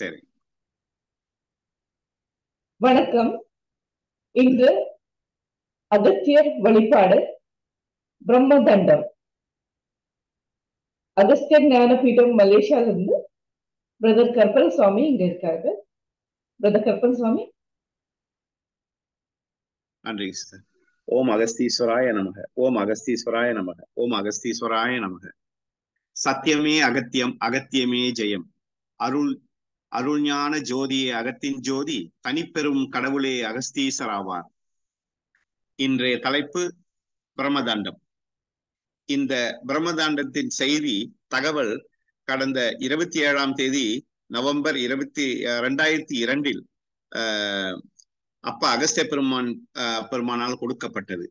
சரி. வணக்கம். இன்று அகத்தியர் வழிபாடு பிரம்மதண்டம். அகஸ்தியர் ஞானபீடம் மலேசியால இருந்து பிரதர் கற்பல் சுவாமி இங்க இருக்காரு பிரதர் கற்பல் சுவாமி. நன்றி சிஸ்டர் ஓம் அகஸ்தீஸ்வராய நமக. ஓம் அகஸ்தீஸ்வராய நமக. ஓம் அகஸ்தீஸ்வராய நமக. சத்தியமே அகத்தியம் அகத்தியமே ஜெயம். அருள் அருள்ஞான ஜோதியே அகத்தின் ஜோதி தனிப்பெரும் கடவுளே அகஸ்தீசர் ஆவார் இன்றைய தலைப்பு பிரம்மதாண்டம். இந்த பிரம்மதாண்டத்தின் செய்தி தகவல் கடந்த இருபத்தி ஏழாம் தேதி நவம்பர் இருபத்தி ரெண்டாயிரத்தி இரண்டில் அஹ் அப்பா அகஸ்திய பெருமான் பெருமானால் கொடுக்கப்பட்டது.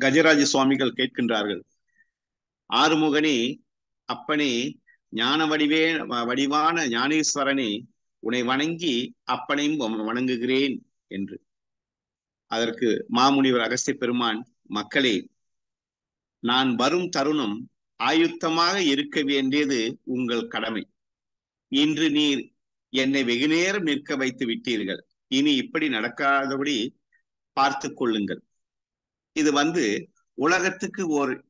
கஜராஜ சுவாமிகள் கேட்கின்றார்கள். ஆறுமுகனே அப்பனே ஞான வடிவே வடிவான ஞானேஸ்வரனே உன்னை வணங்கி அப்பனையும் வணங்குகிறேன் என்று. அதற்கு மாமுனிவர் அகஸ்திய பெருமான் மக்களே நான் வரும் தருணம் ஆயுத்தமாக இருக்க வேண்டியது உங்கள் கடமை. இன்று நீர் என்னை வெகுநேரம் நிற்க வைத்து விட்டீர்கள். இனி இப்படி நடக்காதபடி பார்த்து கொள்ளுங்கள். இது வந்து உலகத்துக்கு ஒரு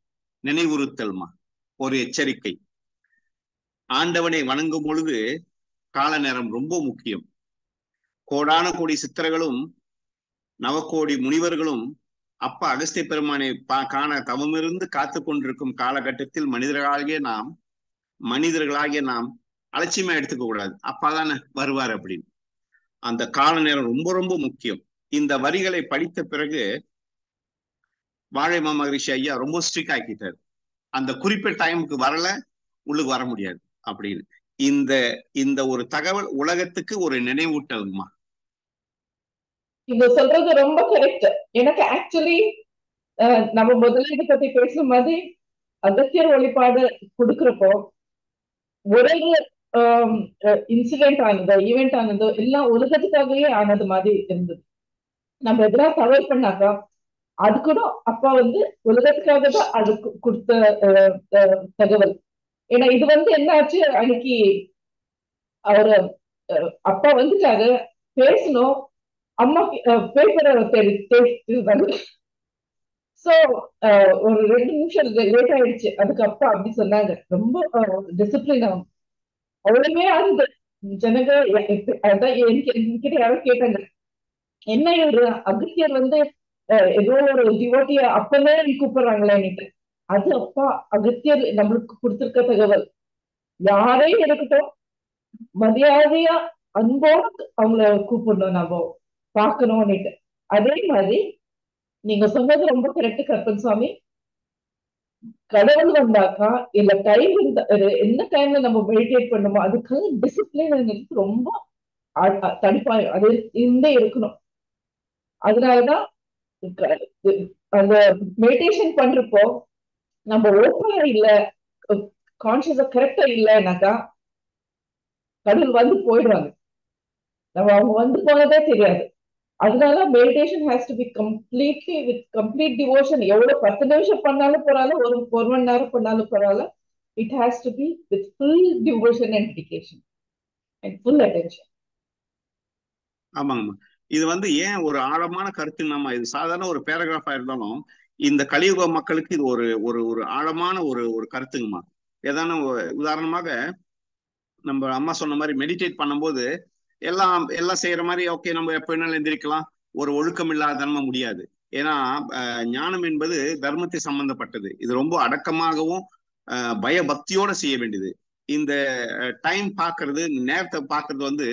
நினைவுறுத்தல்மா? ஒரு எச்சரிக்கை. ஆண்டவனை வணங்கும் பொழுது கால நேரம் ரொம்ப முக்கியம். கோடான கோடி சித்தர்களும் நவக்கோடி முனிவர்களும் அப்ப அகஸ்திய பெருமானை காண தவமிருந்து காத்து கொண்டிருக்கும் காலகட்டத்தில் மனிதர்களாகிய நாம் மனிதர்களாகிய நாம் அலட்சியமா எடுத்துக்க கூடாது. அப்பாதானே வருவார் அப்படின்னு. அந்த கால நேரம் ரொம்ப ரொம்ப முக்கியம். இந்த வரிகளை படித்த பிறகு வாழை மாமகரிஷி ஐயா ரொம்ப ஸ்ட்ரிக் ஆக்கிட்டார். அந்த குறிப்பிட்ட டைமுக்கு வரல உள்ளுக்கு வர முடியாது. அப்படின்னு. இந்த இந்த ஒரு தகவல் உலகத்துக்கு ஒரு நினைவூட்டலுமா? இது சொல்றது ரொம்ப கரெக்ட் எனக்கு ஆக்சுவலி நம்ம முதலீடு பத்தி பேசுற மாதிரி அகத்தியர் வழிபாடு கொடுக்கறப்போ ஒரு இன்சிடென்ட் ஆனதோ ஈவெண்ட் ஆனதோ எல்லாம் உலகத்துக்காகவே ஆனது மாதிரி இருந்தது. நம்ம எதனா தவறு பண்ணாக்கா அது கூட அப்பா வந்து உலகத்துக்காக தான் அது கொடுத்த தகவல். ஏன்னா இது வந்து என்னாச்சு? அன்னைக்கு அவரு அப்பா வந்துட்டாரு. பேசணும். அம்மா பேப்பரை தேடிட்டாங்க சோ ஒரு ரெண்டு நிமிஷம் லேட் ஆயிடுச்சு. அதுக்கு அப்பா அப்படி சொன்னாங்க. ரொம்ப டிசிப்ளின் ஆகும் அவ்வளவுமே ஆகுது. ஜனங்க அதான் என்கிட்ட யாரும் கேட்டாங்க. என்ன ஒரு அகத்தியர் வந்து ஏதோ ஒரு டிவோட்டிய அப்பவே கூப்பிடுறாங்களேன்னுட்டு அது அப்பா அகத்தியர் நம்மளுக்கு கொடுத்திருக்க தகவல். யாரையும் இருக்கட்டும் மரியாதையா அன்போடு அவங்கள கூப்பிடணும் நம்ம. பார்க்கணும்னுட்டு. அதே மாதிரி நீங்க சொன்னது ரொம்ப கரெக்ட் கற்பன் சுவாமி. கடவுள் வந்தாக்கா இல்ல டைம் இருந்தா என்ன டைம்ல நம்ம மெடிடேட் பண்ணுமோ அதுக்காக டிசிப்ளின் ரொம்ப தடுப்பாயும் அது இருந்தே இருக்கணும். அதனாலதான் அந்த மெடிடேஷன் பண்றப்போ நம்ம ஓப்பனா இல்ல கான்சியஸா கரெக்டா இல்லைன்னாக்கா கடல் வந்து போயிடுவாங்க. நம்ம அவங்க வந்து போனதே தெரியாது. அதனால meditation has to be completely with complete devotion எவ்வளவு பத்து நிமிஷம் பண்ணாலும் பரவாயில்ல ஒரு ஒரு மணி நேரம் பண்ணாலும் பரவாயில்ல. It has to be with full devotion and dedication and full attention ஆமாங்கம்மா. இது வந்து ஏன் ஒரு ஆழமான கருத்து நம்ம இது சாதாரண ஒரு பேராகிராஃபா இருந்தாலும் இந்த கலியுக மக்களுக்கு இது ஒரு ஒரு ஒரு ஆழமான ஒரு ஒரு கருத்துங்கம்மா. ஏதான உதாரணமாக நம்ம அம்மா சொன்ன மாதிரி மெடிடேட் பண்ணும்போது எல்லாம் எல்லாம் செய்யற மாதிரி ஓகே நம்ம எப்ப வேணாலும் எந்திரிக்கலாம். ஒரு ஒழுக்கம் இல்லாத தன்மை முடியாது. ஏன்னா ஞானம் என்பது தர்மத்தை சம்பந்தப்பட்டது. இது ரொம்ப அடக்கமாகவும் பயபக்தியோட செய்ய வேண்டியது. இந்த டைம் பாக்குறது நேரத்தை பாக்குறது வந்து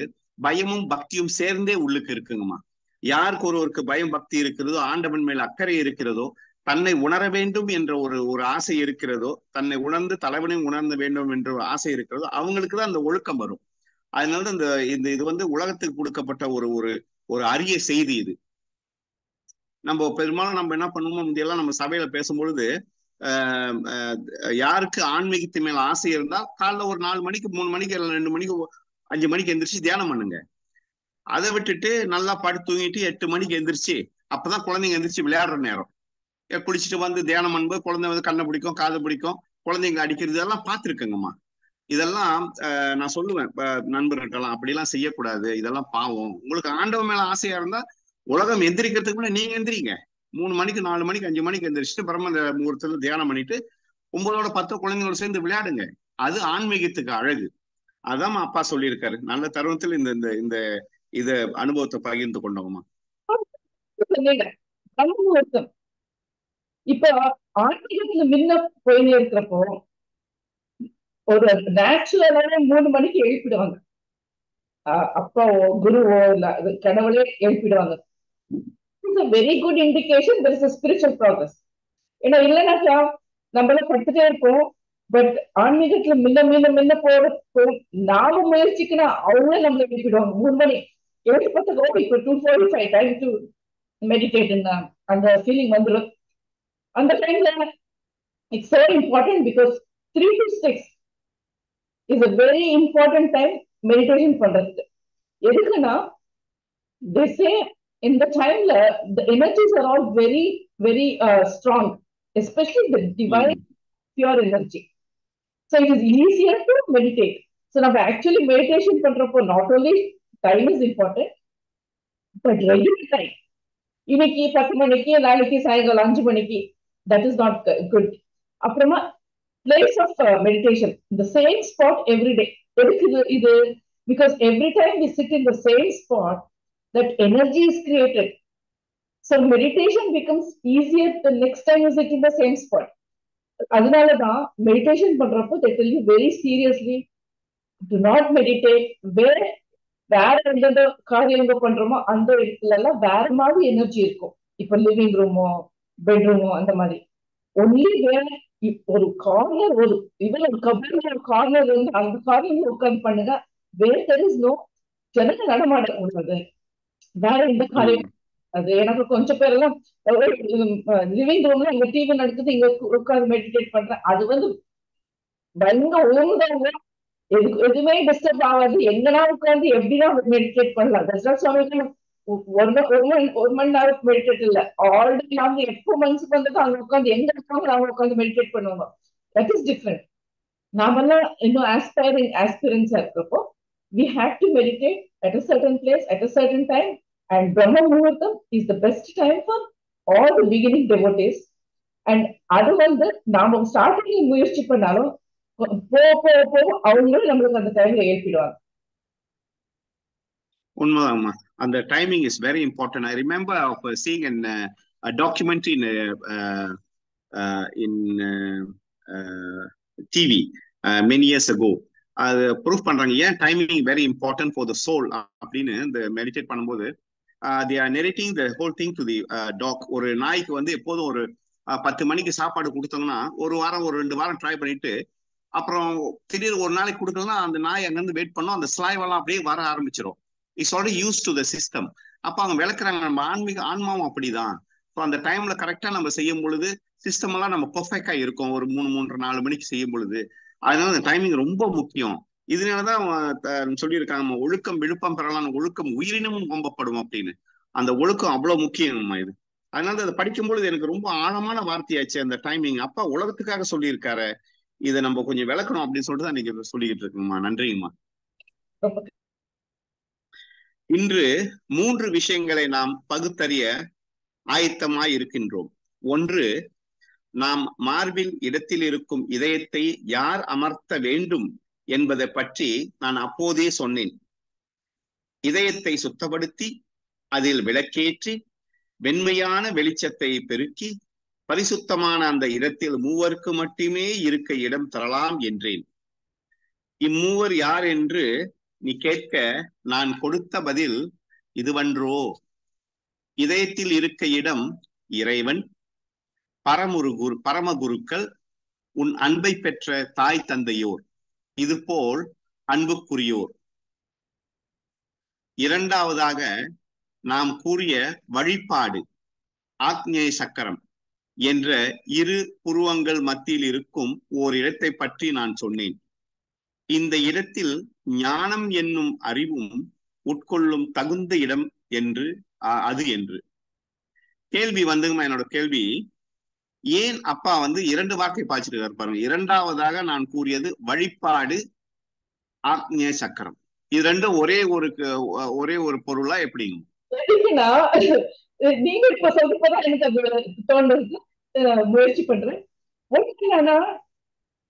பயமும் பக்தியும் சேர்ந்தே உள்ளுக்கு இருக்குங்கம்மா. யாருக்கு ஒருவருக்கு பயம் பக்தி இருக்கிறதோ ஆண்டவன் மேல் அக்கறை இருக்கிறதோ தன்னை உணர வேண்டும் என்ற ஒரு ஒரு ஆசை இருக்கிறதோ தன்னை உணர்ந்து தலைவனையும் உணர்ந்த வேண்டும் என்ற ஒரு ஆசை இருக்கிறதோ அவங்களுக்கு தான் அந்த ஒழுக்கம் வரும். அதனால இந்த இந்த இது வந்து உலகத்துக்கு கொடுக்கப்பட்ட ஒரு ஒரு ஒரு அரிய செய்தி இது. நம்ம பெரும்பாலும் நம்ம என்ன பண்ணுவோம் முந்தையெல்லாம் நம்ம சபையில பேசும்பொழுது யாருக்கு ஆன்மீகத்து மேல ஆசை இருந்தா காலைல ஒரு நாலு மணிக்கு மூணு மணிக்கு இல்லை ரெண்டு மணிக்கு அஞ்சு மணிக்கு எந்திரிச்சு தியானம் பண்ணுங்க. அதை விட்டுட்டு நல்லா படுத்து தூங்கிட்டு எட்டு மணிக்கு எந்திரிச்சு அப்பதான் குழந்தைங்க எந்திரிச்சு விளையாடுற நேரம். குளிச்சுட்டு வந்து தியானம் பண்ணும்போது குழந்தை வந்து கண்ணை பிடிக்கும் காதை பிடிக்கும் குழந்தைங்க அடிக்கிறது இதெல்லாம் பார்த்துருக்கேங்கம்மா. இதெல்லாம் நான் சொல்லுவேன் நண்பர்கள்ட்டெல்லாம் அப்படிலாம் செய்யக்கூடாது இதெல்லாம் பாவம். உங்களுக்கு ஆண்டவ மேல ஆசையா இருந்தா உலகம் எந்திரிக்கிறதுக்கு முன்னாடி நீங்க எந்திரிங்க. மூணு மணிக்கு நாலு மணிக்கு அஞ்சு மணிக்கு எந்திரிச்சிட்டு பிரம்ம முகூர்த்தத்துல தியானம் பண்ணிட்டு உங்களோட பத்து குழந்தைங்களோட சேர்ந்து விளையாடுங்க. அது ஆன்மீகத்துக்கு அழகு. அதான் அப்பா சொல்லியிருக்காரு. நல்ல தருணத்துல இந்த இந்த இந்த இத அனுபவத்தை பகிர்ந்து கொண்டோமா முகூர்த்தம். இப்ப ஆன்மீகத்துல முன்ன போயின்னு இருக்கிறப்போ ஒரு நேச்சுரலான மூணு மணிக்கு எழுப்பிடுவாங்க. அப்பாவோ குருவோ இல்ல கடவுளே எழுப்பிடுவாங்க. Very good indication there is spiritual progress ஏன்னா இல்லைனாக்கா நம்மள படுத்துட்டே இருப்போம். பட் ஆன்மீகத்துல மின்ன மின்ன மின்ன போற நாம முயற்சிக்கணும் அவங்களே நம்மள எழுப்பிடுவாங்க. மூணு மணி. எழுப்பத்துக்கோ இப்போ two forty five time to meditate அந்த ஃபீலிங் வந்துடும் அந்த டைம்ல it's so important because three to six is a very important time meditation பண்றதுக்கு எதுக்குன்னா they say இந்த டைம்ல the energies are all very very uh, strong especially the divine pure energy so it is easier to meditate so நம்ம actually meditation பண்றப்போ not only time is important but regular time இன்னைக்கு பத்து மணிக்கு நாளைக்கு சாயங்காலம் அஞ்சு மணிக்கு தட் இஸ் நாட் குட் அப்புறமா பிளேஸ் ஆஃப் மெடிடேஷன் இந்த சேம் ஸ்பாட் எவ்ரி டே எதுக்கு இது? இது because every time we sit in the same spot that energy is created so meditation becomes easier the next time is it in the same spot அதனாலதான் meditation பண்றப்போ they tell you very seriously to not meditate வேற வேற எந்தெந்த காரியங்கள் பண்றோமோ அந்த இடத்துல எல்லாம் வேற மாதிரி எனர்ஜி இருக்கும். இப்ப லிவிங் ரூமோ பெட்ரூமோ அந்த மாதிரி. ஒன்லி வேற ஒரு கார்னர் ஒரு இதுல ஒரு கபர்ல ஒரு கார்னர் இருந்து அந்த கார்னர்ல உட்காந்து பண்ணுங்க. வேர் தெர் இஸ் நோ ஜனங்க நடமாட உள்ளது வேற எந்த காரியம் அது எனக்கு கொஞ்சம் பேர் எல்லாம் லிவிங் ரூம்ல இங்க டிவி நடக்குது இங்க உட்காந்து மெடிடேட் பண்றேன். அது வந்து பயங்கர ஊர்ந்தவங்க எதுக்கு எதுவுமே டிஸ்டர்ப் ஆகாது. எங்கன்னா உட்காந்து எப்படின்னா மெடிடேட் பண்ணலாம்? தசரா சுவாமிக்கு ஒரு ஒரு மணி ஒரு மணி நேரம் மெடிடேட் இல்ல. ஆல்ரெடி நாங்க எப்போ மனசுக்கு வந்துட்டு அங்க உட்காந்து எங்க இருக்காங்க அவங்க உட்காந்து மெடிடேட் பண்ணுவாங்க. தட் இஸ் டிஃப்ரெண்ட் நாமெல்லாம் இன்னும் ஆஸ்பைரிங் ஆஸ்பிரன்ஸா இருக்கிறப்போ we have to meditate at a certain place at a certain time and Brahma muhurtham is the best time for all the beginning devotees and அது வந்து நாம ஸ்டார்டிங் முயற்சி பண்ணாலும் போக போக போக அவங்களும் நம்மளுக்கு அந்த டைம்ல ஏற்பிடுவாங்க. உண்மைதாங்கம்மா. அந்த timing is very important I remember of seeing in documentary in in TV many years ago அது ப்ரூஃப் பண்றாங்க ஏன் timing very important for the soul அப்படின்னு இந்த மெடிடேட் பண்ணும்போது they are narrating the whole thing to the dog ஒரு நாய்க்கு வந்து எப்போதும் ஒரு uh, பத்து மணிக்கு சாப்பாடு கொடுத்தோம்னா ஒரு வாரம் ஒரு ரெண்டு வாரம் ட்ரை பண்ணிட்டு அப்புறம் திடீர் ஒரு நாளைக்கு கொடுக்கலாம் அந்த நாய் அங்கேருந்து வெயிட் பண்ணோம் அந்த ஸ்லாய்வெல்லாம் அப்படியே வர ஆரம்பிச்சிடும் it's already used to the system அப்ப அவங்க விளக்குறாங்க நம்ம ஆன்மீக ஆன்மாவும் அப்படிதான். ஸோ அந்த டைம்ல கரெக்டா நம்ம செய்யும் பொழுது சிஸ்டம் எல்லாம் நம்ம பர்ஃபெக்டா இருக்கும். ஒரு மூணு மூன்று நாலு மணிக்கு செய்யும் பொழுது. அதனால அந்த டைமிங் ரொம்ப முக்கியம். இதனாலதான் சொல்லியிருக்காங்க ஒழுக்கம் விழுப்பம் பெறலாம் ஒழுக்கம் உயிரினமும் கொம்பப்படும் அப்படின்னு. அந்த ஒழுக்கம் அவ்வளவு முக்கியம் இது. அதனால அதை படிக்கும் பொழுது எனக்கு ரொம்ப ஆழமான வார்த்தையாச்சு அந்த டைமிங் அப்பா உலகத்துக்காக சொல்லியிருக்காரு. இதை நம்ம கொஞ்சம் விளக்கணும் அப்படின்னு சொல்லிட்டு தான் இன்னைக்கு சொல்லிக்கிட்டு இருக்குங்கம்மா நன்றிங்கம்மா. இன்று மூன்று விஷயங்களை நாம் பகுத்தறிய ஆயத்தமாய் இருக்கின்றோம். ஒன்று நாம் மார்பில் இடத்தில் இருக்கும் இதயத்தை யார் அமர்த்த வேண்டும் என்பதை பற்றி நான் அப்போதே சொன்னேன். இதயத்தை சுத்தப்படுத்தி அதில் விளக்கேற்றி வெண்மையான வெளிச்சத்தை பெருக்கி பரிசுத்தமான அந்த இடத்தில் மூவருக்கு மட்டுமே இருக்க இடம் தரலாம் என்றேன். இம்மூவர் யார் என்று நீ கேட்க நான் கொடுத்த பதில் இதுவன்றோ? இதயத்தில் இருக்க இடம் இறைவன். பரமுரு குரு பரமகுருக்கள் உன் அன்பை பெற்ற தாய் தந்தையோர். இதுபோல் அன்புக்குரியோர். இரண்டாவதாக நாம் கூறிய வழிபாடு ஆக்ஞேய சக்கரம் என்ற இரு புருவங்கள் மத்தியில் இருக்கும் ஓர் இடத்தை பற்றி நான் சொன்னேன். இந்த இடத்தில் ஞானம் என்னும் அறிவும் உட்கொள்ளும் தகுந்த இடம் என்று அது என்று. கேள்வி வந்துங்கம்மா என்னோட கேள்வி. ஏன் அப்பா வந்து இரண்டு வார்த்தை பாய்ச்சிட்டு பாருங்க. இரண்டாவதாக நான் கூறியது வழிபாடு ஆத்மிய சக்கரம். இது ரெண்டும் ஒரே ஒரு ஒரே ஒரு பொருளா எப்படிங்க? நீங்க இப்ப சொல்றப்பதான் எனக்கு அது முயற்சி பண்றேன்.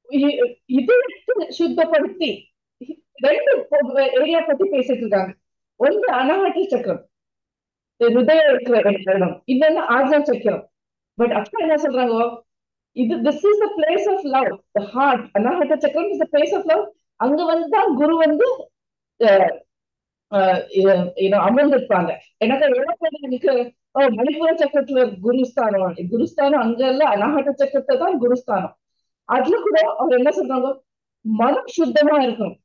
இதயத்தை சுத்தப்படுத்தி ரெண்டு ஏரியா பத்தி பேசிட்டு இருக்காங்க. ஒன்று அனாஹட்ட சக்கரம். ஹிருதயம் இருக்கிற இடம் இன்னொன்னு ஆஜா சக்கரம். பட் அப்பா என்ன சொல்றாங்க? இது this is the place of love the heart Anahata சக்கரம் is the place of love அங்க வந்து தான் குரு வந்து அஹ், அமர்ந்திருப்பாங்க. எனக்கு எவ்வளவு எனக்கு? சக்கரத்துல குருஸ்தானம். குருஸ்தானம் அங்க இல்ல அனாஹட்ட சக்கரத்தை தான் குருஸ்தானம். அதுல கூட அவர் என்ன சொல்றாங்க? மனம் சுத்தமா இருக்கணும்.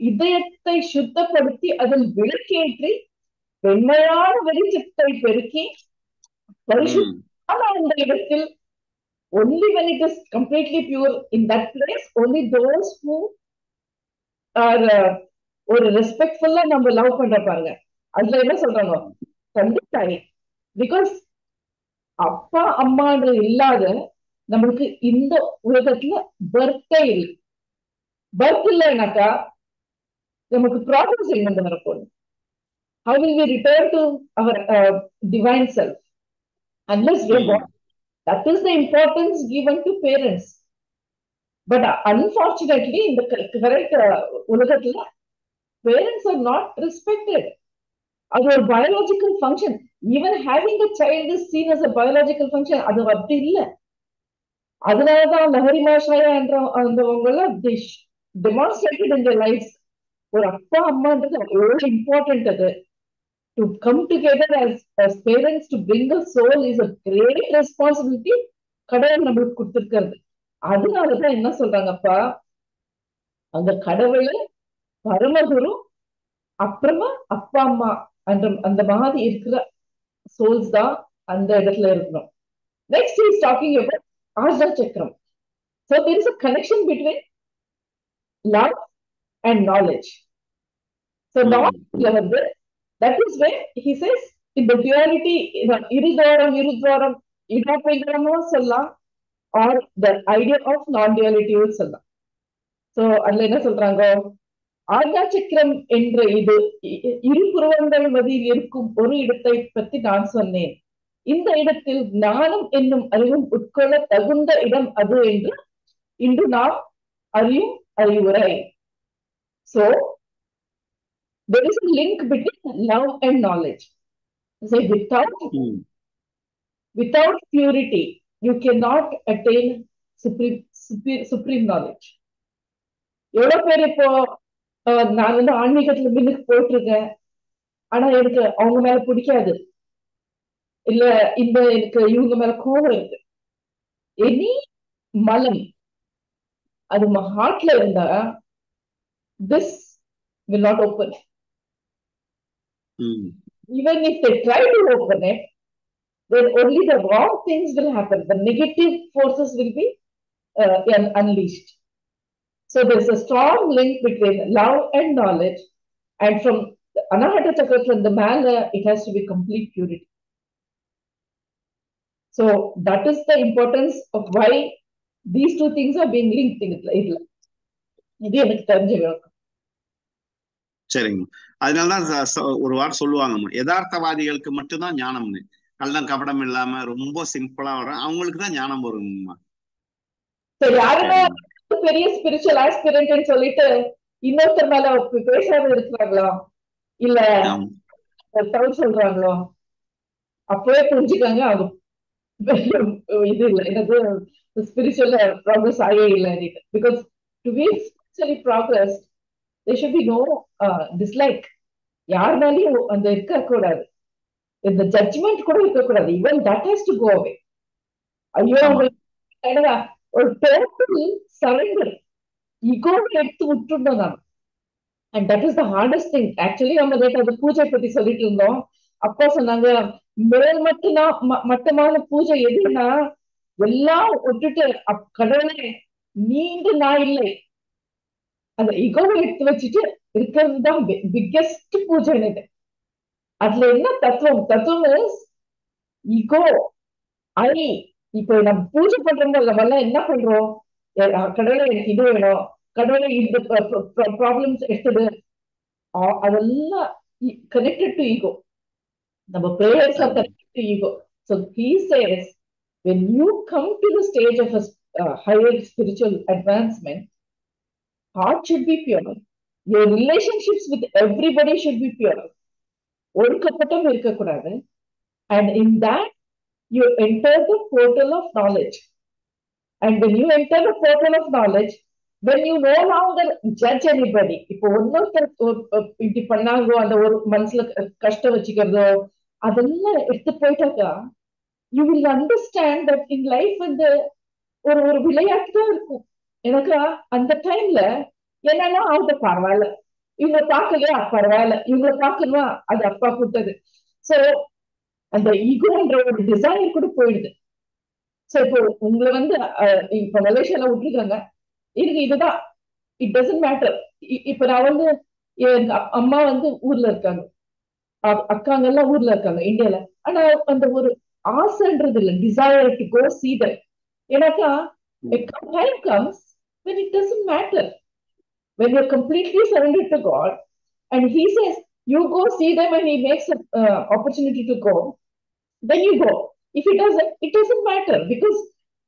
இதயத்தை சுத்தப்படுத்தி அதில் விளக்கேற்றி வெண்மையான வெளிச்சத்தை பெருக்கி பரிசுத்தான அந்த இடத்தில் only when it is completely pure in that place only those who are uh, ஒரு ரெஸ்பெக்ட்ஃபுல்லா நம்ம லவ் பண்ற பாருங்க. அதுல என்ன சொல்றாங்க? தந்தை தாய் பிகாஸ் அப்பா அம்மான்ற இல்லாத நம்மளுக்கு இந்த உலகத்துல பர்த்தே இல்லை பர்த் இல்லைனாக்கா நமக்கு ப்ராப்ளம்ஸ் எங்க வரப்போகுது uh, self unless we are born that is the importance given to parents but uh, unfortunately in the cur- current uh, உலகத்துல parents are not respected அது ஒரு function even having a child is seen as a biological function அது அப்படி இல்ல அதனாலதான் லஹரி மாஷாயா என்ற அந்தவங்கள demonstrated இன் ஒரு அப்பா அம்மான்றது எவ்வளவு இம்பார்ட்டன்ட் அது. To come together as as to bring bring soul is is a great கடவுள் நம்மளுக்கு கொடுத்திருக்கிறது. அதனாலதான் என்ன சொல்றாங்கப்பா? அந்த கடவுள் பரமகுரு அப்புறமா அப்பா அம்மா அந்த அந்த மாதிரி இருக்கிற சோல்ஸ் தான் அந்த இடத்துல இருக்கணும். Next is talking about Ajna சக்கரம். So there is a connection between love and knowledge. So knowledge வந்து that is where he says இந்த duality இருதோரம் இருத்வாரம் இடப்பெயரமும் சொல்லலாம் ஆர் த ஐடியா ஆஃப் நான் டியாலிட்டியும் சொல்லலாம். சோ அதுல என்ன சொல்றாங்க? ஆர்யா சக்கரம் என்ற இது இரு புருவங்கள் மத்தியில் இருக்கும் ஒரு இடத்தை பற்றி நான் சொன்னேன். இந்த இடத்தில் ஞானம் என்னும் அறிவும் உட்கொள்ள தகுந்த இடம் அது என்று இன்று நாம் அறியும் அறிவுரை. So there is a link between love and knowledge. Say without ம். without purity you cannot attain supreme supreme, knowledge. எவ்வளவு பேர் இப்போ நான் வந்து ஆன்மீகத்துல மின்னுக்கு போட்டிருக்கேன் ஆனா எனக்கு அவங்க மேல பிடிக்காது. இல்ல இந்த எனக்கு இவங்க மேல கோபம் இருக்கு எனி மலம் அது ஹார்ட்ல இருந்தா திஸ் will not open ம். even if they try to open it, then only the wrong things will happen. The negative forces will be uh, un- unleashed. So there's a strong link between love and knowledge. And from the Anahata Chakra, from the manner, it has to be complete purity. So that is the importance of why these two things are being linked in it. இது எனக்கு தெரிஞ்ச விளக்கம். சரிங்க. அதனாலதான் ஒரு வாரம் சொல்லுவாங்க யதார்த்தவாதிகளுக்கு மட்டும்தான் ஞானம்னு. கள்ளம் கபடம் இல்லாம ரொம்ப சிம்பிளா வரும் அவங்களுக்கு தான் ஞானம் வருங்கம்மா. யாருமே பெரிய ஸ்பிரிச்சுவல் ஆஸ்பிரண்ட் சொல்லிட்டு இன்னொருத்தர் மேல பேசாம இருக்கிறாங்களோ இல்ல. தவறு சொல்றாங்களோ அப்பவே புரிஞ்சுக்காங்க அது இது இல்ல எனது ஸ்பிரிச்சுவல் ப்ராக்ரஸ் ஆகவே இல்லை because to be spiritually progress there should be no uh, dislike. யார் மேலயும் அந்த இருக்கக்கூடாது இந்த ஜட்ஜ்மெண்ட் கூட இருக்கக்கூடாது even that has to go away ஐயோ ஆமா. அவங்களுக்கு என்னடா, ஒரு டோட்டல் சரண்டர் ஈகோவை எடுத்து விட்டுருந்தோம் நான் and that is the hardest thing actually நம்ம நேற்று அந்த பூஜை பத்தி சொல்லிட்டு இருந்தோம் அப்பா சொன்னாங்க மேல் மட்டும்தான் ம- மட்டமான பூஜை எதுன்னா எல்லாம் விட்டுட்டு கடவுளே நீண்டு நான் இல்லை. அந்த ஈகோவை எடுத்து வச்சுட்டு இருக்கிறது தான் பிக்கெஸ்ட் பூஜை எனக்கு. அதுல என்ன தத்துவம்? தத்துவம் ஈகோ ஐ இப்போ நம்ம பூஜை பண்றோம் நம்ம எல்லாம் என்ன பண்றோம்? கடவுளை கடவுளே எனக்கு இது வேணும். கடவுளை இந்த ப்ராப்ளம்ஸ் எடுத்தது அதெல்லாம் connected to ego நம்ம prayers are connected to ego so he says when you come to the stage of a uh, higher spiritual advancement heart should be pure your relationships with everybody should be pure ஒழுக்கப்பட்டும் இருக்கக்கூடாது and in that you enter the portal of knowledge and when you enter the portal of knowledge when you no longer judge anybody இப்போ ஒன்னொருத்தர் ஒரு- ஒரு இப்படி பண்ணாங்க அந்த ஒரு மனசுல க- கஷ்டம் வச்சுக்கிறதோ அதெல்லாம் எடுத்து போயிட்டாக்கா you will understand that in life வந்து ஒரு ஒரு விளையாட்டு தான் இருக்கும். எனக்கு அந்த டைம்ல என்னன்னா அவங்க பரவாயில்ல. இவங்க பார்க்கலையா? பரவாயில்ல. இவங்கள பார்க்கணுமா? அது அப்பா கொடுத்தது. சோ அந்த ஈகோன்ற ஒரு டிசைன் கூட போயிடுது. சோ இப்போ உங்களை வந்து இப்ப மலேசியால விட்டுருக்காங்க. இருக்கு இதுதான். இட் டசன்ட் மேட்டர் இப்ப நான் வந்து அம்மா வந்து ஊர்ல இருக்காங்க. அக்காங்க எல்லாம் ஊர்ல இருக்காங்க இந்தியால ஆனா அந்த ஒரு ஆசைன்றது இல்ல desire to go see them ஏன்னாக்கா a time comes when it doesn't matter when you're completely surrendered to God and he says you go see them and he makes an uh, opportunity to go then you go if it doesn't it doesn't matter because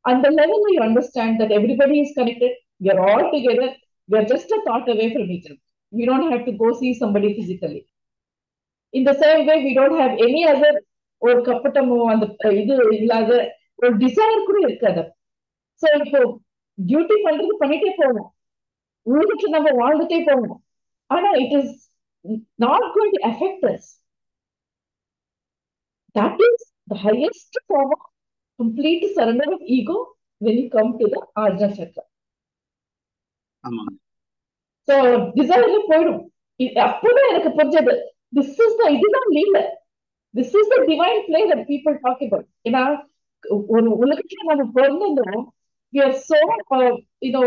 on the level you understand that everybody is connected we are all together we are just a thought away from each other we don't have to go see somebody physically In the same way we don't have any other ஒரு கப்பட்டமோ அந்த இது இல்லாத ஒரு desire கூட இருக்காது. So இப்போ duty பண்றது பண்ணிட்டே போவோம். ஊருக்கு நம்ம வாழ்ந்துட்டே போவோம். ஆனா it is not going to affect as that is the highest form of complete surrender of ego when you come to the organ சக்கரம் ஆமாங்க. சோ டிசைர்ல போயிடும். இ- அப்பதான் எனக்கு புரிஞ்சது. திஸ் இஸ் த இதுதான் லீல this is the divine play that people talk about ஏன்னா ஒரு உலகத்துல நம்ம பிறந்திருந்தோம் we are so uh, you know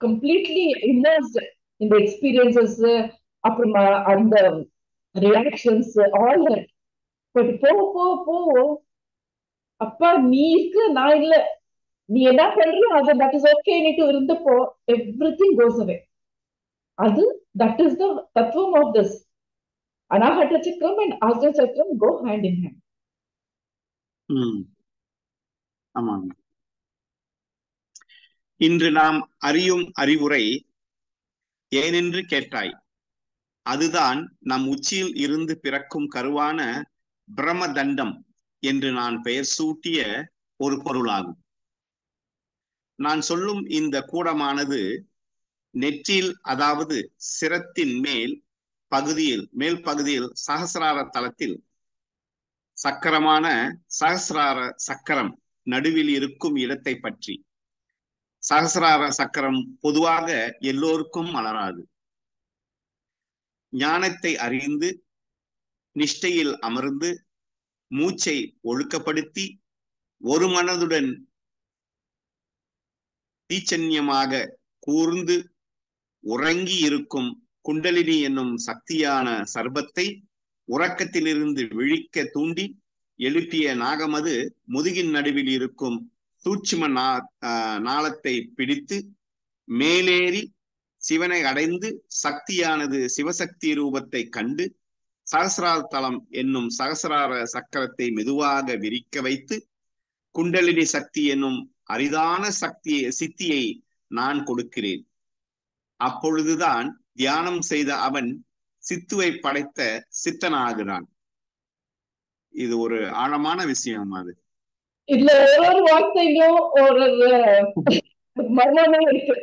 completely immersed in the experiences அப்புறமா அந்த ரியாக்ஷன்ஸ் ஆல் தட் பட் போக போக போக அப்பா நீ இருக்கு நான் இல்ல. நீ என்ன பண்றியோ அது தட் இஸ் ஓகே நீட்டு இருந்தப்போ எவ்ரி திங் கோஸ் அவே அது தட் இஸ் த தத்துவம் ஆஃப் திஸ் அனாஹட்ட சக்கரம் அண்ட் ஆக்ர சக்கரம் கோ ஹேண்ட் இன் ஹேண்ட் ம் ஆமாங்க. இன்று நாம் அறியும் அறிவுரை ஏனென்று கேட்டாய். அதுதான் நம் உச்சியில் இருந்து பிறக்கும் கருவான பிரமதண்டம் என்று நான் பெயர் சூட்டிய ஒரு பொருளாகும். நான் சொல்லும் இந்த கூடமானது நெற்றில் அதாவது சிரத்தின் மேல் பகுதியில் மேல் பகுதியில் சகசிரார தளத்தில் சக்கரமான சகசிரார சக்கரம் நடுவில் இருக்கும் இடத்தை பற்றி. சகசிரார சக்கரம் பொதுவாக எல்லோருக்கும் மலராது. ஞானத்தை அறிந்து நிஷ்டையில் அமர்ந்து மூச்சை ஒழுக்கப்படுத்தி ஒரு மனதுடன் தீச்சன்யமாக கூர்ந்து உறங்கி இருக்கும் குண்டலினி என்னும் சக்தியான சர்பத்தை உறக்கத்திலிருந்து விழிக்க தூண்டி எழுப்பிய நாகமது முதுகின் நடுவில் இருக்கும் சூட்சும நா நாளத்தை பிடித்து மேலேறி சிவனை அடைந்து சக்தியானது சிவசக்தி ரூபத்தை கண்டு சகசிரார தலம் என்னும் சகசிரார சக்கரத்தை மெதுவாக விரிக்க வைத்து குண்டலினி சக்தி என்னும் அரிதான சக்தியை சித்தியை நான் கொடுக்கிறேன். அப்பொழுதுதான் தியானம் செய்த அவன் சித்துவை படைத்த சித்தனாகிறான். இது ஒரு ஆழமான விஷயம் அது. இதுல ஒரு ஒரு வார்த்தையிலும் ஒரு மர்மமே இருக்கு.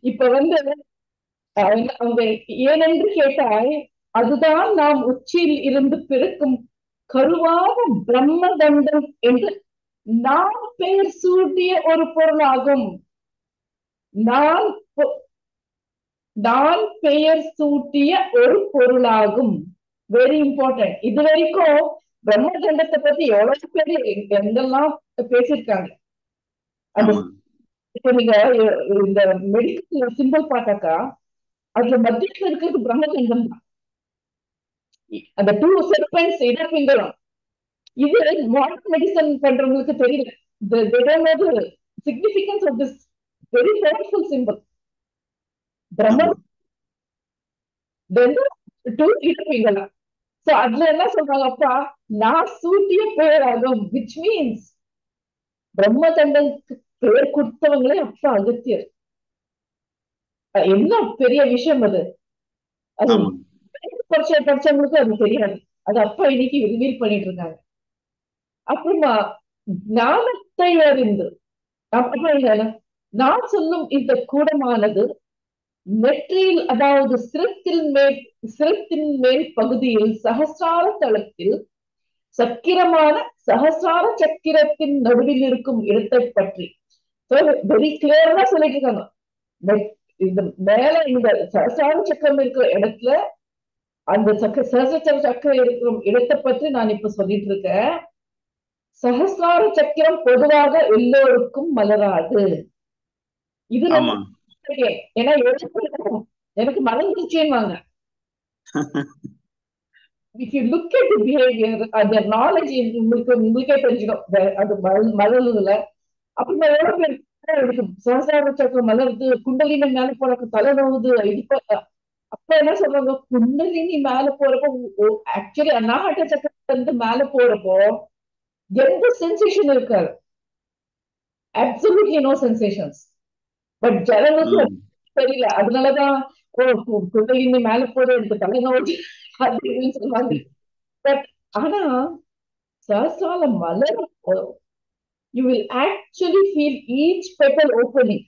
இப்ப வந்து அவங்க ஏனென்று கேட்டால் அதுதான் நாம் உச்சியில் இருந்து பிறக்கும் கருவாக பிரம்மதண்டம் என்று நான் பெயர் சூட்டிய ஒரு பொருளாகும். நான் நான் பெயர் சூட்டிய ஒரு பொருளாகும். வெரி இம்பார்ட்டன்ட் இது வரைக்கும் பிரம்மதண்டத்தை பத்தி எவ்வளவு பேர் எங்க- எங்கெல்லாம் பேசியிருக்காங்க இப்ப நீங்க இந்த மெடிக்கல் சிம்பிள் பார்த்தாக்கா அதுல மத்தியத்துல இருக்கிறது பிரம்மதண்டம் தான். அந்த டூ செர்பன்ஸ் இடப்பிங்கலம் இது மாடர்ன் மெடிசன் பண்றவங்களுக்கு தெரியல. Significance of this very powerful simple Brahma two இருப்பீங்களா சோ அதுல என்ன சொல்றாங்க அப்பா? நான் சூட்டிய பேராகும் விச் மீன்ஸ் பிரம்மதண்டனுக்கு பேர் கொடுத்தவங்களே அப்பா அகத்தியர். என்ன பெரிய விஷயம் அது? அது படிச்ச படிச்சவங்களுக்கு அது தெரியாது. அது அப்பா இன்னைக்கு ரிவீல் பண்ணிட்டு இருக்காங்க. அப்புறமா ஞானத்தை அறிந்து அப்புறமா நான் சொல்லும் இந்த கூடமானது நெற்றியில் அதாவது சிரத்தின் மேல் சிரத்தின் மேல் பகுதியில் சகசார தளத்தில் சக்கிரமான சகசார சக்கிரத்தின் நடுவில் இருக்கும் இடத்தை பற்றி. வெரி கிளியரா சொல்லிட்டு இந்த மேல இந்த சகசார சக்கரம் இருக்கிற இடத்துல அந்த சக்க சகசர சக்கரம் இருக்கிற இடத்தை பற்றி நான் இப்ப சொல்லிட்டு இருக்கேன் சகசார சக்கரம் பொதுவாக எல்லோருக்கும் மலராது. இது ஏன்னா எனக்கு எனக்கு மறந்துருச்சேன்னு if you look at behaviour அந்த நாலேஜ் உங்களுக்கு உங்களுக்கே தெரிஞ்சிடும். அது மல- மலருதுல அப்புறமா எவ்வளவு பேர் இருக்கு. சகசார சக்கரம் மலருது குண்டலினி மேல போறக்கு தலை நோவுது இது அப்ப என்ன சொல்றாங்க? குண்டலினி மேல போறப்போ ஆக்சுவலி அநாகட்ட சக்கரத்துல இருந்து மேல போறப்போ எந்த சென்சேஷன் இருக்காது. அப்சல்யூட்லி நோ சென்சேஷன்ஸ் பட் ஜனங்களுக்கு. தெரியல. அதனாலதான் ஓ குண்டலினி மேல போற எனக்கு தலை நோவுது அது இதுன்னு சொல்லுவாங்க. பட் ஆனா சஹசால மலர் you will actually feel each petal opening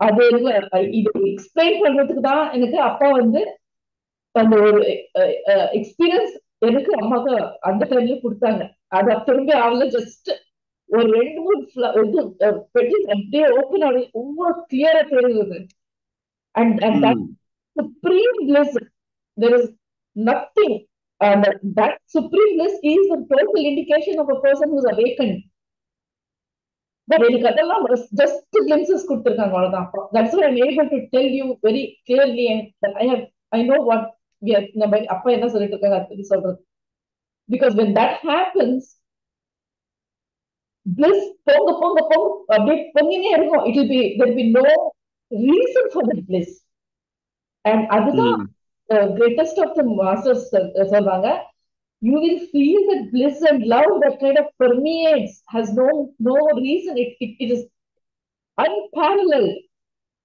அது இல்ல, இது எக்ஸ்பிளைன் பண்றதுக்கு தான் எனக்கு அப்பா வந்து அந்த ஒரு எக்ஸ்பீரியன்ஸ் எனக்கு அம்மாக்கு அந்த டைம்ல கொடுத்தாங்க. அது திரும்பி ஆகல ஜஸ்ட் ஒரு ரெண்டு மூணு fla- இது பெட்டி அப்படியே ஓப்பன் ஆகி ஒவ்வொரு கிளியரா தெரியுது and and that hmm. supreme bliss there is nothing and that supreme bliss is the total indication of a person who's awakened but எனக்கு அதெல்லாம் just glimpses கொடுத்திருக்காங்க அவ்வளவுதான் that's why I'm able to tell you very clearly and that I have I know what we are நம்ம அப்பா என்ன சொல்லிட்டு இருக்காங்க அது பத்தி சொல்றது because when that happens bliss போங்க போங்க போங்க அப்படியே பொங்கினே இருக்கும் it will be there will be no reason for the bliss and அதுதான் ம். the greatest of the masters சொல்- சொல்றாங்க you will feel that bliss and love that kind of permeates has no no reason it it, it is unparalleled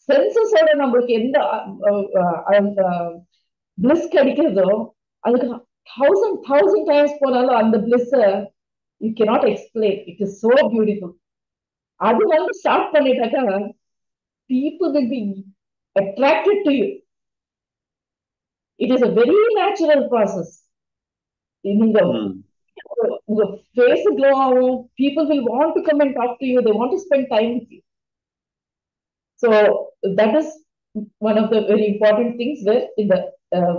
senses ஓட நம்மளுக்கு எந்த bliss கிடைக்கிறதோ அதுக்கு thousand thousand times போனாலும் அந்த bliss you cannot explain it is so beautiful அது வந்து start பண்ணிட்டாக்கா people will be attracted to you it is a very natural process நீங்க ம். உங்க ஃபேஸ் க்ளோ ஆகும் people will want to come and talk to you they want to spend time with you so that is one of the very important things where in the uh,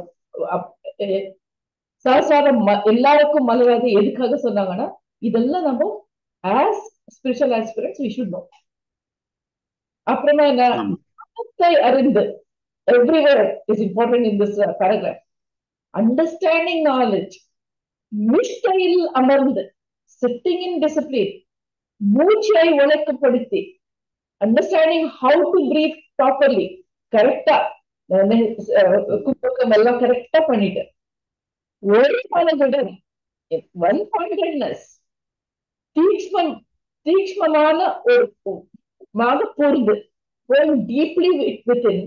up- eh, சகசார ம- எல்லாருக்கும் மலராது எதுக்காக சொன்னாங்கன்னா இதெல்லாம் நம்ம as spiritual aspirants we should know அப்புறமா என்ன? அறிந்து is important in this uh, paragraph. Understanding knowledge நிஷ்டையில் அமர்ந்து சிட்டிங் இன் டிசிப்ளின் மூச்சை ஒழுக்கப்படுத்தி understanding how to breathe properly கரெக்டா குப்பக்கம் எல்லாம் கரெக்டா பண்ணிட்டு ஒரே மனதுடன் ஒன் பாயிண்டட்னஸ் தீக்ஷ்மன் தீக்ஷ்மமான ஒரு மாக பொருந்து. டீப்லி வித்தின்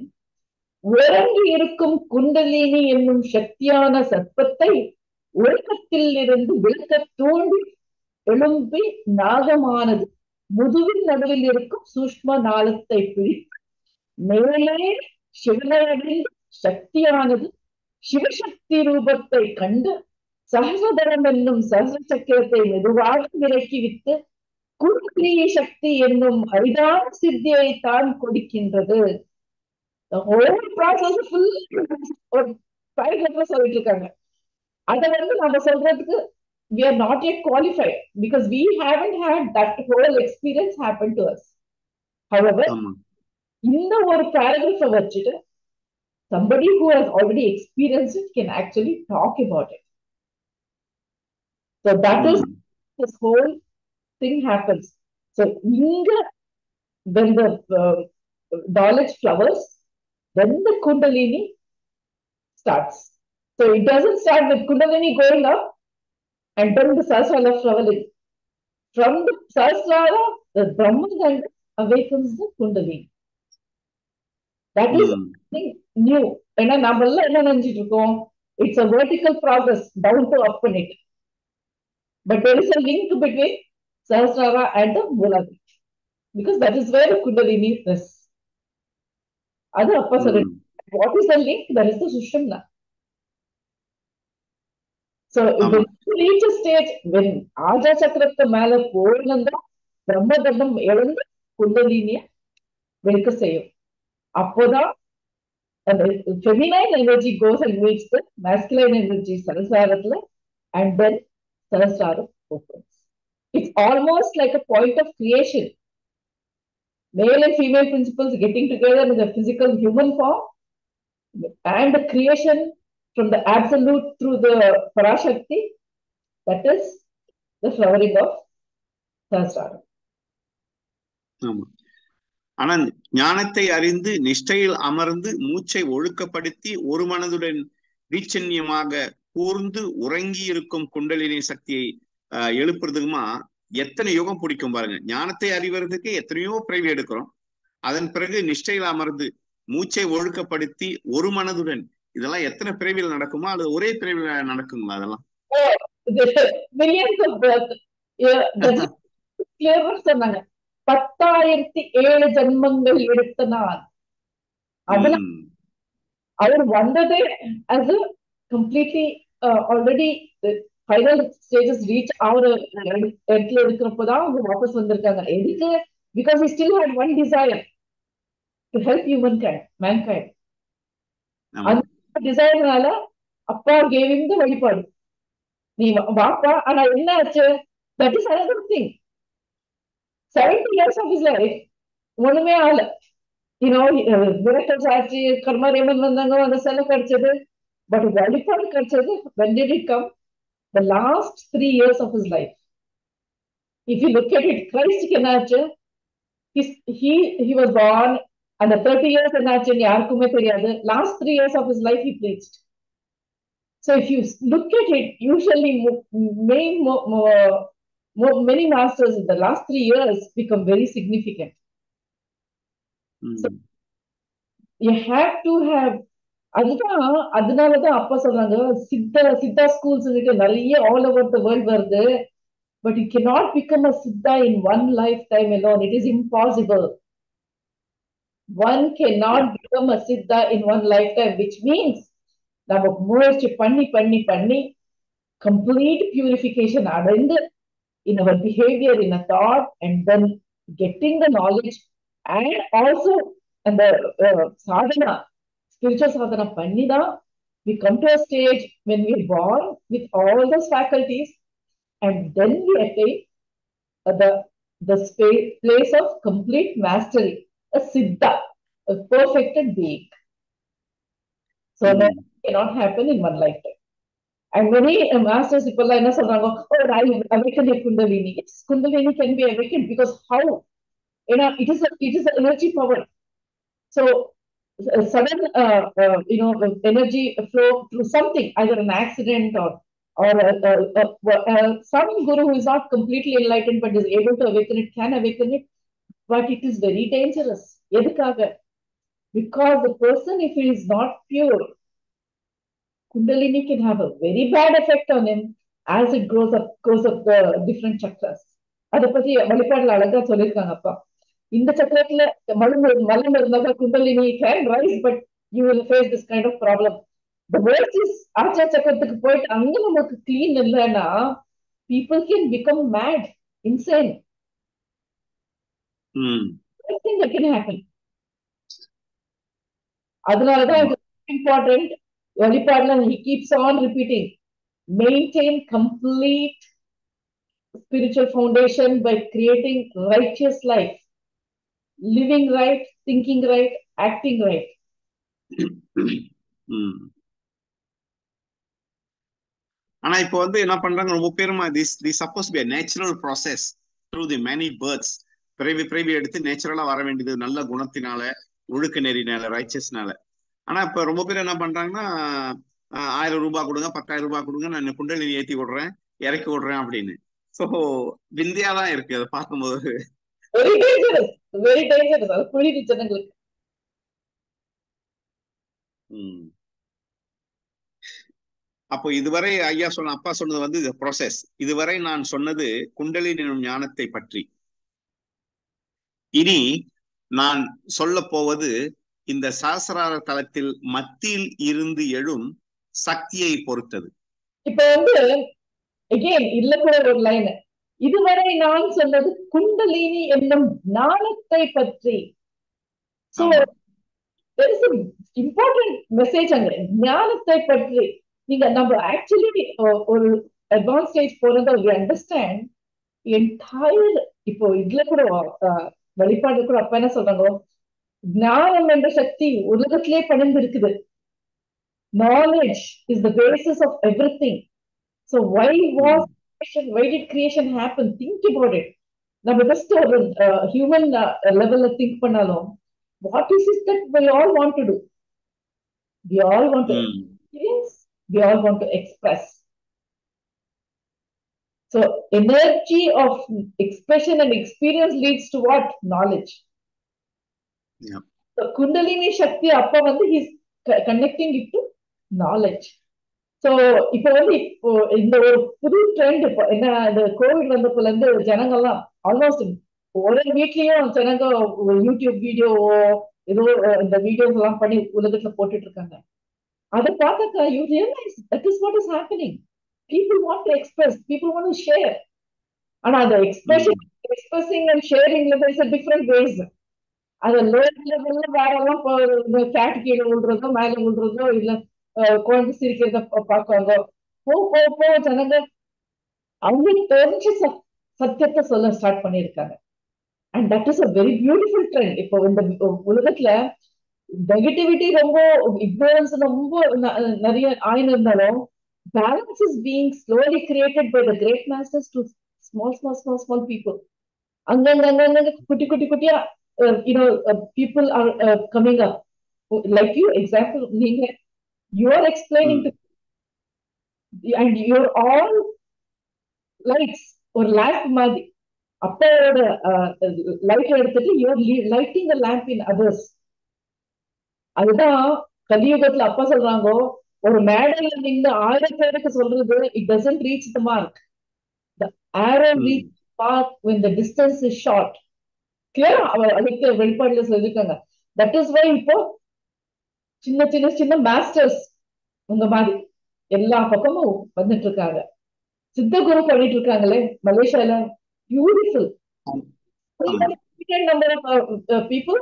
உறங்கி இருக்கும் குண்டலினி என்னும் சக்தியான சர்ப்பத்தை ஒழுக்கத்தில் இருந்து விளக்க தூண்டி எழும்பி நாகமானது. முதுவின் நடுவில் இருக்கும் சூஷ்ம நாளத்தை பிடித்து மேலே சிவனையடைந்து சக்தியானது. சிவசக்தி ரூபத்தை கண்டு சகசதரம் என்னும் சகச சக்கரத்தை மெதுவாக விலக்கி விட்டு குருக்கிரிய சக்தி என்னும் அரிதான சித்தியை தான் கொடுக்கின்றது சொல்லிட்டு இருக்காங்க அதை வந்து நம்ம சொல்றதுக்கு we are not yet qualified because we haven't had that whole experience happen to us. However, ஆமா இந்த ஒரு paragraph வச்சுட்டு somebody who has already experienced it can actually talk about it. So that is ம். this whole thing happens. So இங்க when the uh, knowledge flowers, then the Kundalini starts. So it doesn't start with Kundalini going up and then the Sahasrara traveling. From the Sahasrara, the Brahmaganda awakens the Kundalini. That is ம், something new. ஏன்னா நம்ம எல்லாம் என்ன நினைச்சிட்டு இருக்கோம் it's a vertical process down to up பண்ணிட்டு But there is a link between Sahasrara and the மூலாதி because that is where Kundalini is அது அப்பா சொல்லு ம். What is the link that is the Sushumna So ஆமா. when you reach a stage when ஆஜா சக்கரத்து மேல போயிருந்தா பிரம்மதண்டம் எழுந்து குண்டலினிய வெறுக்க செய்யும் அப்போதான் அந்த feminine energy goes and meets the masculine energy சரசாரத்துல and then சரசாரம் opens. It's almost like a point of creation. Male and female principles getting together in the physical human form and the creation from the absolute through the Parashakti, that is the flowering of Sahasrara. ஆமா ஆனா ஞானத்தை அறிந்து நிஷ்டையில் அமர்ந்து மூச்சை ஒழுக்கப்படுத்தி ஒரு மனதுடன் தீட்சண்யமாக கூர்ந்து உறங்கி இருக்கும் குண்டலினி சக்தியை எழுப்புறதுக்குமா எத்தனை யுகம் பிடிக்கும் பாருங்க. ஞானத்தை அறிவதற்கு எத்தனையோ பிறவி எடுக்கிறோம். அதன் பிறகு நிஷ்டையில் அமர்ந்து மூச்சை ஒழுக்கப்படுத்தி ஒரு மனதுடன் இதெல்லாம் எத்தனை பிறவியில் நடக்குமா அல்லது ஒரே பிறவியில் நடக்குங்களா அதெல்லாம்? சொன்னாங்க. பத்தாயிரத்தி ஏழு ஜென்மங்கள் எடுத்த நான் அவர் வந்ததே as uh, already the final stages reach our இடத்துல இருக்கிறப்பதான் அவங்க வாபஸ் வந்திருக்காங்க எதுக்கு because he still had one desire to help humankind mankind ஆமா அந்த டிசைர்னால அப்பா him the வழிபாடு நீ வாப்பா ஆனா என்ன ஆச்சு that is another thing 70 years of his life ஒண்ணுமே ஆகல யூனோ மிரக்கல்ஸ் ஆச்சு கர்மரேமன் வந்தாங்க அந்த செலவு கிடைச்சது பட் வழிபாடு கிடைச்சது when did it come the last three years of his life if you look at it கிரைஸ்டுக்கு என்ன ஆச்சு His- he he was born அந்த 30 years என்னாச்சுன்னு யாருக்குமே தெரியாது last three years of his life he preached so if you look at it usually mo- many mo- mo- mo- many masters in the last three years become very அதுதான் அதனாலதான் அப்பா சொல்றாங்க Siddha Siddha schools இருக்கு நிறைய all over the world வருது but you can not become a Siddha in one life time alone it is impossible one can not become a Siddha in one life time which means நம்ம முயற்சி பண்ணி பண்ணி பண்ணி complete purification அடைந்து in our behaviour in a thought and then getting the knowledge and also and the spiritual sadhana pannida we come to a stage when we are born with all those faculties and then we attain uh, the the space, place of complete mastery a siddha a perfected being so mm that cannot happen in one lifetime and many uh, masters people are saying, oh, I Kundalini. Yes, Kundalini can be awakened because how? You know, it is a, it is an energy power. So sudden uh, uh, you know energy flow through something either an accident or or uh, uh, uh, uh, some guru who is not completely enlightened but is able to awaken it can awaken it but it is very dangerous எதுக்காக because the person if he is not pure kundalini can have a very bad effect on him as it grows up goes up the different chakras அத பத்தி வழிபாடுல அழகா சொல்லியிருக்காங்க அப்பா இந்த சக்கரத்துல மலம் மலம் இருந்தாக்க kundalini can rise but you will face this kind of problem the worse is ஆச்சா சக்கரத்துக்கு போயிட்டு அங்க நமக்கு கிளீன் இல்லைன்னா people can become mad insane hmm everything that can happen. அதனாலதான் இது இம்பார்ட்டன்ட் வழிபாடுல he keeps on repeating. Maintain complete spiritual foundation by creating righteous life. Living right thinking right acting right. Hmm. ஆனா இப்போ வந்து என்ன பண்றாங்க? ரொம்ப பேருமா this the suppose be natural process through the many births பிறவி பிறவி எடுத்து நேச்சுரலா வர வேண்டியது நல்ல குணத்தினால ஒழுக்க நெறினால ரைச்சஸ்னால ஆனா இப்ப ரொம்ப பேர் என்ன பண்றாங்கன்னா ஆயிரம் ரூபாய் கொடுங்க பத்தாயிரம் ரூபாய் கொடுங்க நான் குண்டலினி ஏத்தி விடுறேன் இறக்கி விடுறேன் அப்படின்னு. சோ விந்தியா தான் இருக்கு அதை பார்க்கும்போது. வெரி டேஞ்சரஸ் வெரி டேஞ்சரஸ் அது புரியுது ஜனங்களுக்கு அப்போ இதுவரை ஐயா சொன்ன அப்பா சொன்னது வந்து ப்ராசஸ் இதுவரை நான் சொன்னது குண்டலினி எனும் ஞானத்தை பற்றி இனி நான் சொல்ல போவது இந்த சாஸ்திரார தளத்தில் மத்தியில் இருந்து எழும் சக்தியை பொறுத்தது இப்ப வந்து இல்ல கூட ஒரு லைன் இதுவரை நான் சொன்னது குண்டலினி என்னும் ஞானத்தை பற்றி. சோ. இம்பார்ட்டன்ட் மெசேஜ் அங்க. ஞானத்தை பற்றி. நீங்க நம்ம ஆக்சுவலி ஒரு அட்வான்ஸ் ஸ்டேஜ் போறது வி அண்டர்ஸ்டாண்ட் என்டையர் இப்போ இதுல கூட அஹ், வெளிப்பாடு கூட அப்ப என்ன சொல்றாங்க? ஞானம் என்ற சக்தி உலகத்திலே பணிந்து இருக்குது knowledge is the basis of everything. So why was creation why did creation happen think about it நம்ம ஜஸ்ட் ஒரு ஹியூமன் லெவல்ல திங்க் பண்ணாலும் what is is that we all want to do we all want to um experience we all want to express so energy of expression and experience leads to what knowledge Yeah. so kundalini shakti அப்ப வந்து he's co- connecting it to knowledge so இப்ப வந்து இப்போ இந்த ஒரு புது trend இப்ப என்ன இந்த கோவிட் வந்தப்பல இருந்து ஜனங்கள்லாம் ஆல்மோஸ்ட் ஒரு வீட்லயும் ஜனங்க யூடியூப் வீடியோவோ ஏதோ இந்த வீடியோஸ் எல்லாம் பண்ணி உலகத்துல போட்டுட்டு இருக்காங்க. அதை பார்த்தாக்கா you realise that is what is happening people want to express people want to share ஆனா அந்த எக்ஸ்பிரஷன் எக்ஸ்பிரஸிங் அண்ட் ஷேரிங்ல இஸ் டிஃப்ரெண்ட் வேஸ் அது லோயர் லெவல்ல வேற எல்லாம் கேட் கீழே விழுறதோ மேல விழுறதோ இல்ல குழந்தை சிரிக்கிறத பார்க்குவாங்க. போ போ போ ஜனங்க. அவங்களுக்கு தெரிஞ்ச சத்- சத்தியத்தை சொல்ல ஸ்டார்ட் பண்ணியிருக்காங்க. And that is a very beautiful trend இப்போ இந்த உலகத்துல நெகட்டிவிட்டி ரொம்ப இக்னோரன்ஸ் ரொம்ப நிறைய ஆயின்னு இருந்தாலும் balance is being slowly created by the great masters to small small small small people அங்கங்க அங்கங்க குட்டி குட்டி குட்டியா you know people are coming up like you example நீங்க you are explaining to and your all lights ஒரு lamp மாதிரி அப்பாவோட light எடுத்துட்டு you're lighting the lamp in others அதுதான் கலியுகத்துல அப்பா சொல்றாங்க ஒரு மேடையில நின்று ஆயிரம் பேருக்கு சொல்றது it doesn't reach the mark the arrow. Reach when the distance is short. கிளியரா அவர் அதுக்கு வெளிப்பாடுல சொல்லியிருக்காங்க. தட் இஸ் வை இப்போ சின்ன சின்ன சின்ன மாஸ்டர்ஸ் உங்க மாதிரி எல்லா பக்கமும் வந்துட்டு இருக்காங்க சித்த குரு பண்ணிட்டு இருக்காங்களே மலேசியால பியூட்டிஃபுல் ஆமா. number of uh, uh, people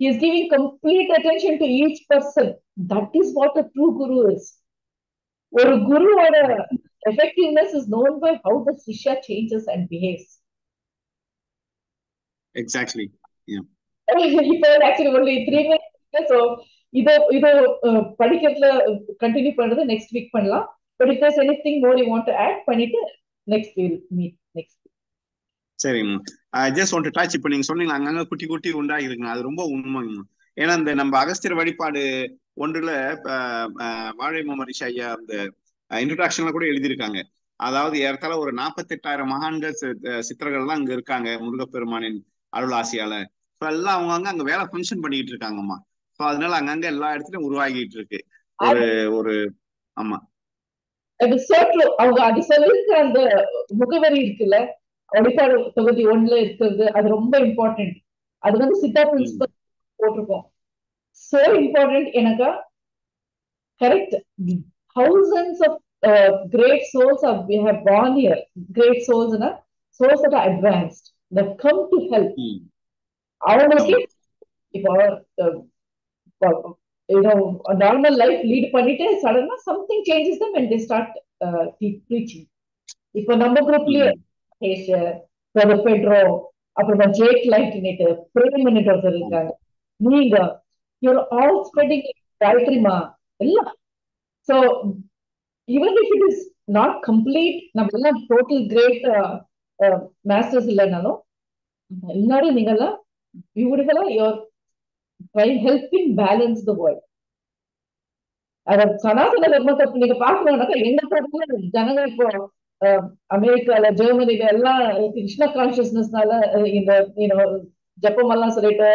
he is giving complete attention to each person that is what a true guru is ஒரு குருவோட effectiveness is known by how the shishya changes and behaves exactly இப்போ actually only three minutes so இதோ இதை படிக்கிறதுல continue பண்றது next week பண்ணலாம். But if any thing more you want to add பண்ணிட்டு next we'll meet next சரிங்கம்மா just ஒன்று touch இப்போ நீங்க சொன்னீங்க அங்கங்க குட்டி குட்டி உண்டா இருக்குங்க. அது ரொம்ப உண்மை ஏன்னா இந்த நம்ம அகஸ்தியர் வழிபாடு ஒன்றுல வாழை மமரிஷி ஐயா அந்த இன்ட்ரடக்ஷன்ல கூட எழுதியிருக்காங்க. அதாவது ஏறத்தாழ ஒரு நாற்பத்தெட்டாயிரம் மகான்கள் சி- எல்லாம் அங்க இருக்காங்க முருகப்பெருமானின் அருள் ஆசியால இப்போ எல்லாம் அவங்க அங்க வேலை ஃபங்க்ஷன் பண்ணிட்டு இருக்காங்கம்மா. அதனால அங்கங்க எல்லா இடத்துலயும் உருவாகிட்டு இருக்கு. ஒரு ஒரு ஆமா. அது சோற்று அவங்க அது சொல்லிருக்கிற அந்த முகவரி இருக்குல்ல? வழிபாடு தொகுதி ஒண்ணுல இருக்கிறது அது ரொம்ப இம்பார்ட்டன்ட் அது வந்து சித்தா பிரின்சிபல் போட்டிருக்கோம். சோ இம்பார்ட்டன்ட் எனக்கு? Correct thousands of uh, great souls have we have born here. Great souls na souls that are advanced they've come to help. ம். அவங்களுக்கு இப்போ யூனோ நார்மல் லைஃப் லீட் பண்ணிட்டு சடனா something changes when they start uh, preaching. இப்போ நம்ம குரூப்லயே brother Pedro அப்புறமா Jake லைட் பிரேம் மினிட் ஒருத்தர் இருக்காங்க. நீங்க யூர் ஆல் ஸ்ப்ரெடிங் காயத்ரிமா எல்லாம். So even if it is not complete நம்ம எல்லாம் டோட்டல் கிரேட் மாஸ்டர்ஸ் இல்லைனாலும் எல்லாரும் நீங்கெல்லாம் பியூட்டிஃபுல்லா your try helping balance the world அத சனாதன தர்மத்தை நீங்க பாக்கணும்னாக்கா எங்க பக்கத்துல ஜனங்க இப்போ அமெரிக்கால ஜெர்மனில எல்லாம் கிருஷ்ண கான்சியஸ்னஸ்னால இந்த you know, ஜப்பம் எல்லாம் சொல்லிட்டு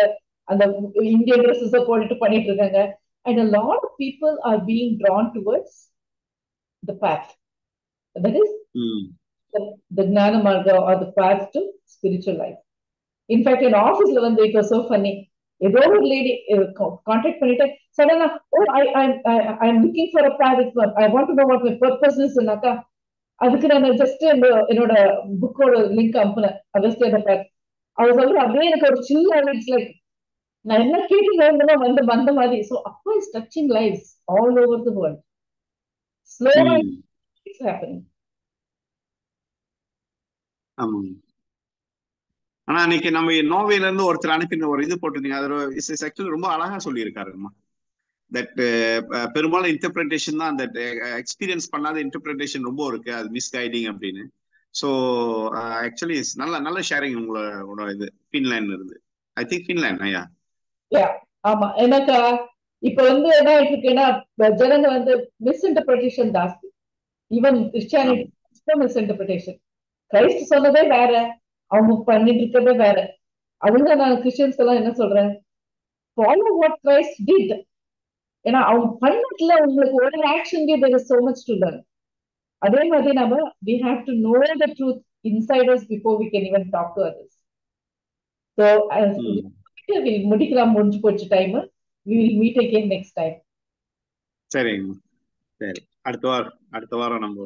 அந்த இந்தியன் ட்ரெஸ்ஸஸ் போட்டுட்டு பண்ணிட்டு இருக்காங்க. And a lot of people are being drawn towards the path. That is ம் the, the gnana marga or the path to spiritual life. In fact in ஆபீஸ்ல வந்து it was so funny. ஏதோ ஒரு lady contact பண்ணிட்டு சடனா ஓ I I am looking for a path I want to know what my purpose இஸ்னாக்கா அதுக்கு நான் just என்னோட புக்கோட லிங்க் அனுப்புனேன். அகஸ்தியோட பாத் அவ சொல்ற அப்படியே எனக்கு ஒரு சில் இட்ஸ் லைக் நான் என்ன கேட்டு வந்து வந்த மாதிரி. ஸோ அப்பா is touching life all over the world ஸ்லோவா இட்ஸ் ஹேப்பனிங் ஆமாங்க. ஆனா அன்னைக்கு நம்ம நோவேல இருந்து ஒருத்தர் அனுப்பின ஒரு இது போட்டிருந்தீங்க. அது ஆக்சுவலி ரொம்ப அழகா சொல்லியிருக்காருமா தட் பெரும்பாலும் இன்டர்பிரிட்டேஷன் தான் அந்த எக்ஸ்பீரியன்ஸ் பண்ணாத இன்டர்பிரிட்டேஷன் ரொம்ப இருக்கு. அது மிஸ் கைடிங் அப்படின்னு ஸோ ஆக்சுவலி நல்ல நல்ல ஷேரிங் உங்களோட இது. ஃபின்லேண்ட்ல இருந்து. ஐ திங்க் ஃபின்லேண்ட் ஐயா? ஆமா. எனக்கு இப்ப வந்து என்ன ஆயிட்டு இருக்குன்னா ஜனங்க வந்து மிஸ்இன்டர்பிரேஷன் ஜாஸ்தி. ஈவன் கிறிஸ்டியானிட்டி மிஸ்இன்டர்பிரேஷன் கிரைஸ்ட் சொன்னதே வேற. அவங்க பண்ணிட்டு இருக்கிறதே வேற. அவங்க நான் கிறிஸ்டியன்ஸ் எல்லாம் என்ன சொல்றேன்? ஃபாலோ வாட் கிரைஸ்ட் டிட் ஏன்னா அவங்க பண்ணதுல உங்களுக்கு ஒரு action there is so much to learn அதே மாதிரி நம்ம we have to know the truth insiders before we can even talk to others so முடிக்கலாம் முடிஞ்சு போச்சு time we will meet again next time சரிங்க சரி. அடுத்த வாரம் அடுத்த வாரம் நம்ம